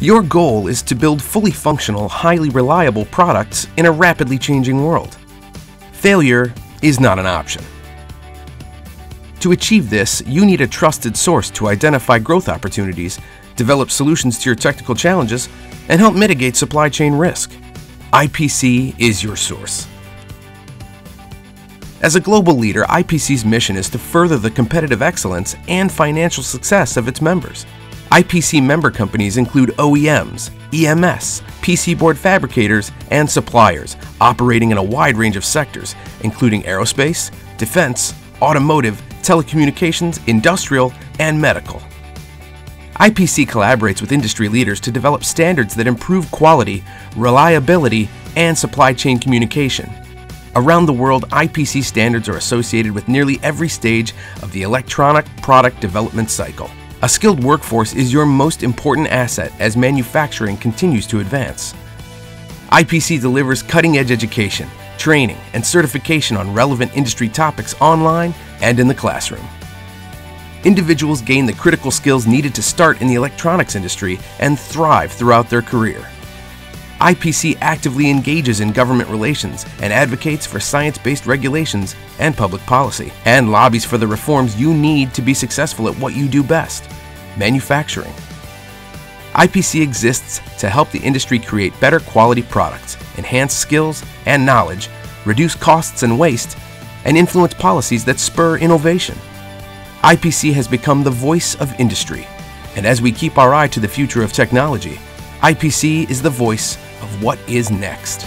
Your goal is to build fully functional, highly reliable products in a rapidly changing world. Failure is not an option. To achieve this, you need a trusted source to identify growth opportunities, develop solutions to your technical challenges, and help mitigate supply chain risk. IPC is your source. As a global leader, IPC's mission is to further the competitive excellence and financial success of its members. IPC member companies include OEMs, EMS, PC board fabricators, and suppliers operating in a wide range of sectors, including aerospace, defense, automotive, telecommunications, industrial, and medical. IPC collaborates with industry leaders to develop standards that improve quality, reliability, and supply chain communication. Around the world, IPC standards are associated with nearly every stage of the electronic product development cycle. A skilled workforce is your most important asset as manufacturing continues to advance. IPC delivers cutting-edge education, training, and certification on relevant industry topics online and in the classroom. Individuals gain the critical skills needed to start in the electronics industry and thrive throughout their career. IPC actively engages in government relations and advocates for science-based regulations and public policy, and lobbies for the reforms you need to be successful at what you do best, manufacturing. IPC exists to help the industry create better quality products, enhance skills and knowledge, reduce costs and waste, and influence policies that spur innovation. IPC has become the voice of industry, and as we keep our eye to the future of technology, IPC is the voice of what is next.